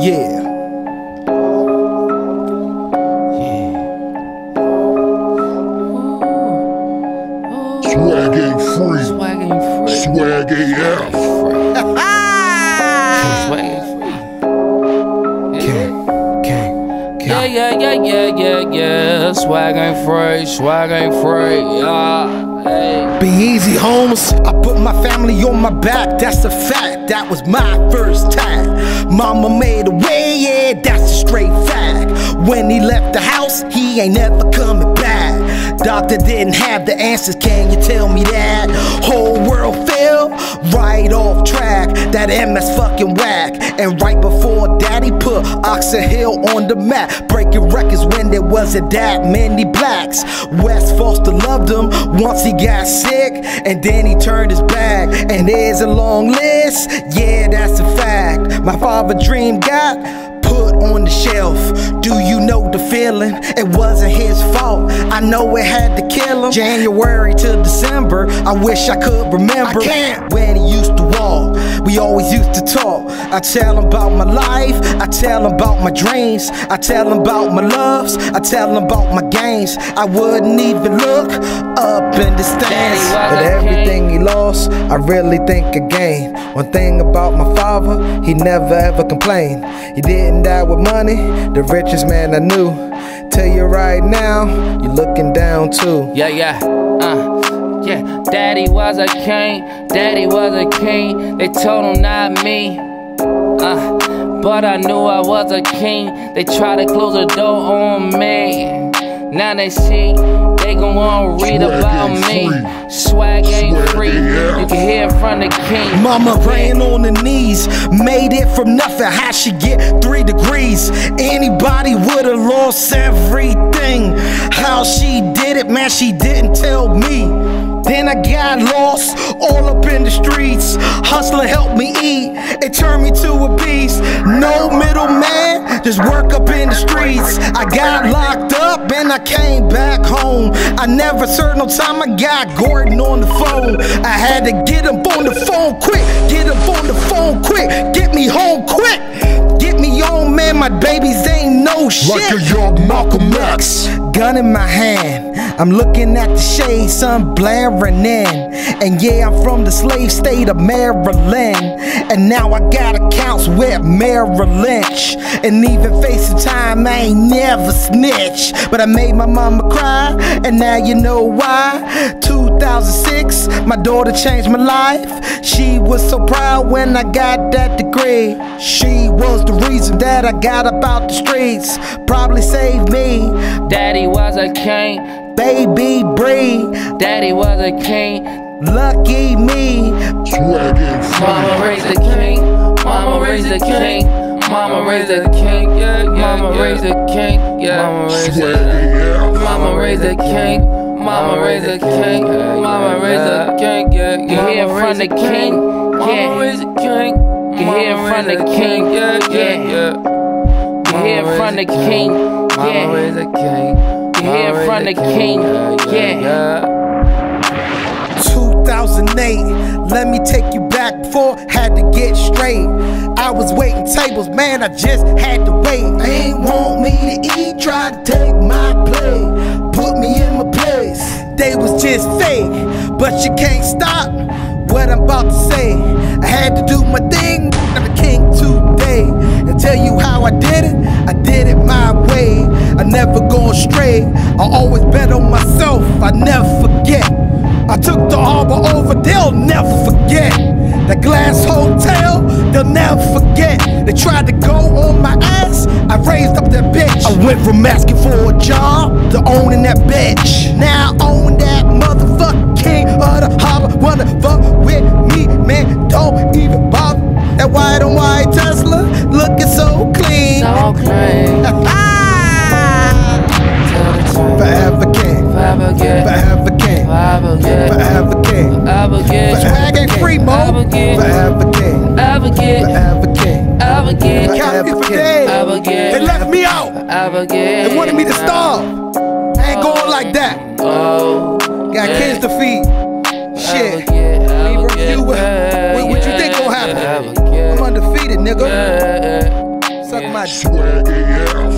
Yeah. Swag ain't free. Swag ain't free. Swag AF. Swag ain't free. King, king, king. Yeah, yeah, yeah, yeah, yeah, yeah. Swag ain't free. Swag ain't free. Yeah. Be easy, homes. I put my family on my back, that's a fact. That was my first time. Mama made a way, yeah, that's a straight fact. When he left the house, he ain't never coming back. Doctor didn't have the answers, can you tell me that? Whole world fell off track. That MS fucking whack. And right before daddy put Oxon Hill on the map, breaking records when there wasn't that many blacks. West Foster loved him once he got sick, and then he turned his back. And there's a long list, yeah, that's a fact. My father dream got on the shelf. Do you know the feeling? It wasn't his fault. I know it had to kill him. January to December, I wish I could remember. I can't. When he used to walk, we always used to talk. I tell him about my life, I tell him about my dreams, I tell him about my loves, I tell him about my games. I wouldn't even look up in the stands. But everything he lost, I really think again. One thing about my father, he never ever complained. He didn't die with money, the richest man I knew. Tell you right now, you're looking down too. Yeah, yeah. Uh. Yeah, daddy was a king, daddy was a king. They told him not me. Uh, but I knew I was a king. They tried to close the door on me. Now they see, they gon' wanna read Swag about me. free. Swag ain't Swag free. It from the king. Mama praying on the knees, made it from nothing. How she get three degrees? Anybody would've lost everything. How she did it, man, she didn't tell me. Then I got lost all up in the streets. Hustler helped me eat, it turned me to a beast. No middleman, just work up in the streets. I got locked up and I came back home. I never served no time, I got Gordon on the phone. I had to get him on the phone quick, get him on the phone quick, get me home quick. On, man, my babies ain't no shit. Like a young Malcolm X. Gun in my hand, I'm looking at the shade, sun blaring in. And yeah, I'm from the slave state of Maryland. And now I got accounts with Merrill Lynch. And even facing time, I ain't never snitch. But I made my mama cry, and now you know why. 2006, my daughter changed my life. She was so proud when I got that degree. She was the reason that I got about the streets. Probably saved me. Daddy was a king, Baby breathe, daddy was a king. lucky me. Swag ain't free. Mama raised a king, mama raised a king, mama raised a king, yeah, yeah, mama raised a king, yeah, mama raised Swag a AF. Mama raised a king, mama raised a king, mama raised a king, yeah, yeah. You hear from the king, mama raised a king, you hear from the king, yeah, yeah, yeah. You hear from the king, yeah. Mama raised a king. You hear from the king, yeah. 2008, let me take you back before had to get straight. I was waiting tables, man, I just had to wait. Ain't want me to eat, try to take my plate, just fake, but you can't stop what I'm about to say. I had to do my thing, I'm the king today. And tell you how I did it, I did it my way. I never go astray, I always bet on myself, I never forget. I took the harbor over, they'll never forget. The glass hotel, they'll never forget. They tried to go on my ass, I raised up that bitch. I went from asking for a job to owning that bitch. Now I own that motherfucking king of the harbor. Wanna fuck with me, man? Don't even bother. That white on white Tesla looking so clean. So clean. Forever king, Forever get, forever king, forever king. forever ain't free, mo. Forever get, Forever king, forever get, forever king. Count me for days. They left me out. They wanted me to starve. I ain't going like that. Oh, Got yeah. kids to feed. Shit. get, Leave forever review. get, What, what you think gonna happen? I'm undefeated, nigga. Suck my AF.